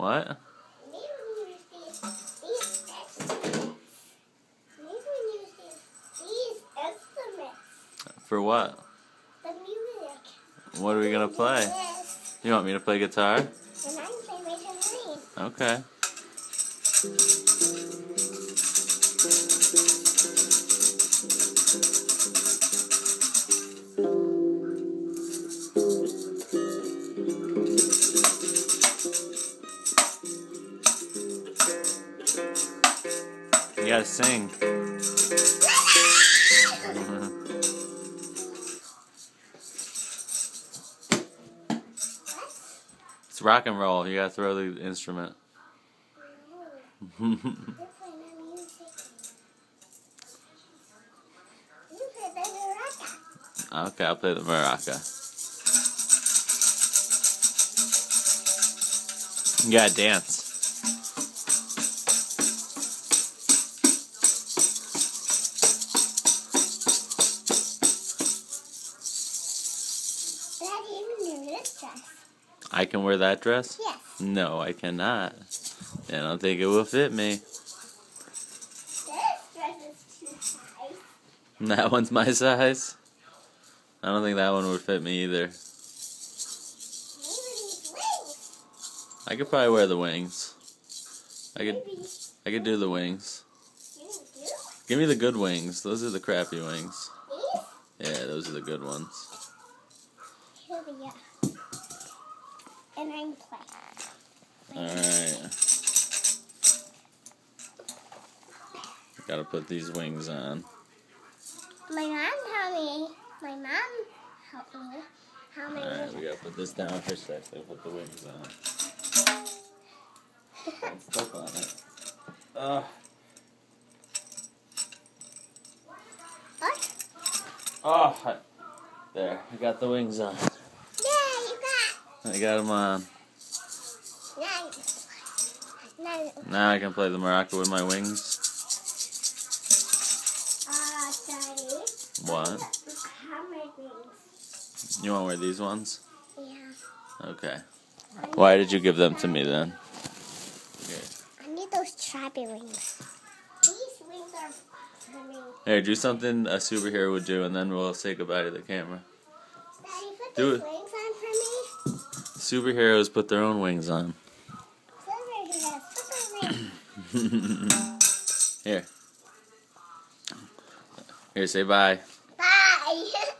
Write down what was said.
What? Maybe we use these, these instruments. Maybe we use these, these instruments. For what? The music. What are we gonna play? You want me to play guitar? And I can play my tambourine. Okay. You gotta sing. It's rock and roll. You gotta throw the instrument. Okay, I'll play the maraca. You gotta dance. Dress. I can wear that dress? Yes. No, I cannot. I don't think it will fit me. This dress is too high. That one's my size. I don't think that one would fit me either. Maybe these wings. I could probably wear the wings. I could I could do the wings. do. Give me the good wings. Those are the crappy wings. Yeah, those are the good ones. And I'm playing. Alright. Gotta put these wings on. My mom helped me. My mom helped me. How many? Alright, we gotta put this down for a second. Put the wings on. Stuff on it. Ugh. What? Oh, there. I got the wings on. Yeah, you got. I got them on. Now, I can play the maraca with my wings. uh, Daddy. What? How many things? You want to wear these ones? Yeah. Okay. Why did you give them to me then? Here. I need those trappy wings. These wings are me. Here, do something a superhero would do, and then we'll say goodbye to the camera. Daddy, put Do it. Superheroes put their own wings on. Silver has super wings. Here. Here, say bye. Bye.